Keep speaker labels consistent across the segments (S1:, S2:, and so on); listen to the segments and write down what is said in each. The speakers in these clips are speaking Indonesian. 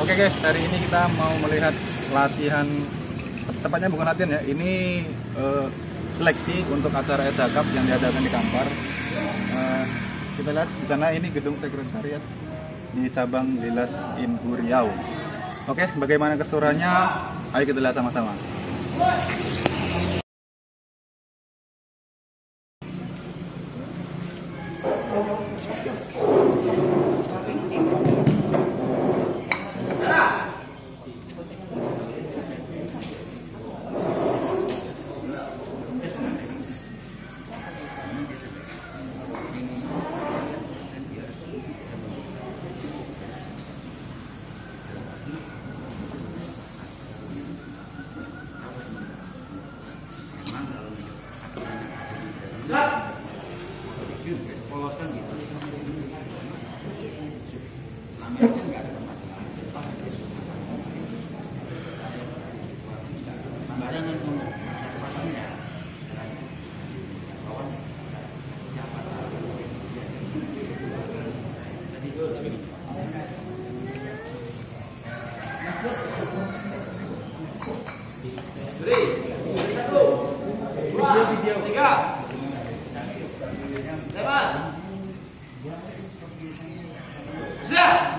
S1: Oke guys, hari ini kita mau melihat latihan tepatnya bukan latihan ya, ini eh, seleksi untuk acara ESA Cup yang diadakan di Kampar. Eh, kita lihat di sana ini gedung sekretariat di cabang Lilas Inhu Riau. Oke, bagaimana keseruannya? Ayo kita lihat sama-sama.
S2: poloskan gitu. Namanya ada masalah ngomong pasangnya kawan. Siapa tahu. Tadi itu tapi Three, two, tiga. Babak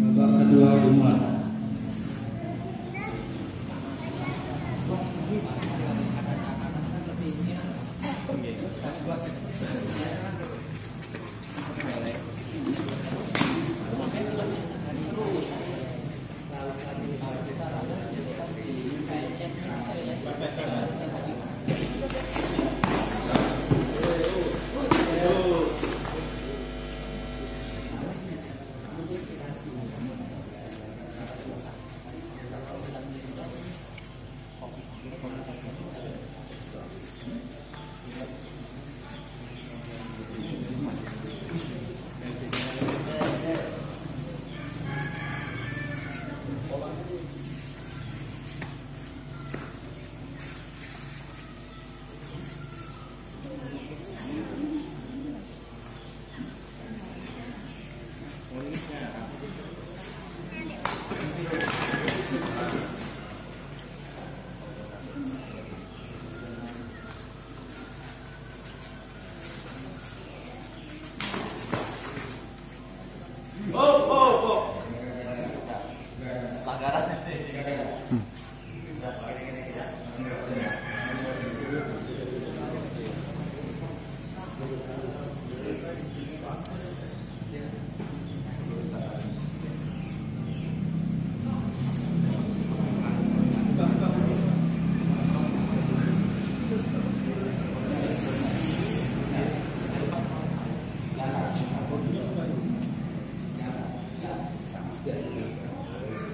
S3: Babak kedua dimulai.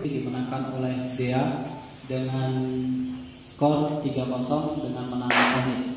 S3: Dimenangkan oleh Dea dengan skor 3-0 dengan menang sahih.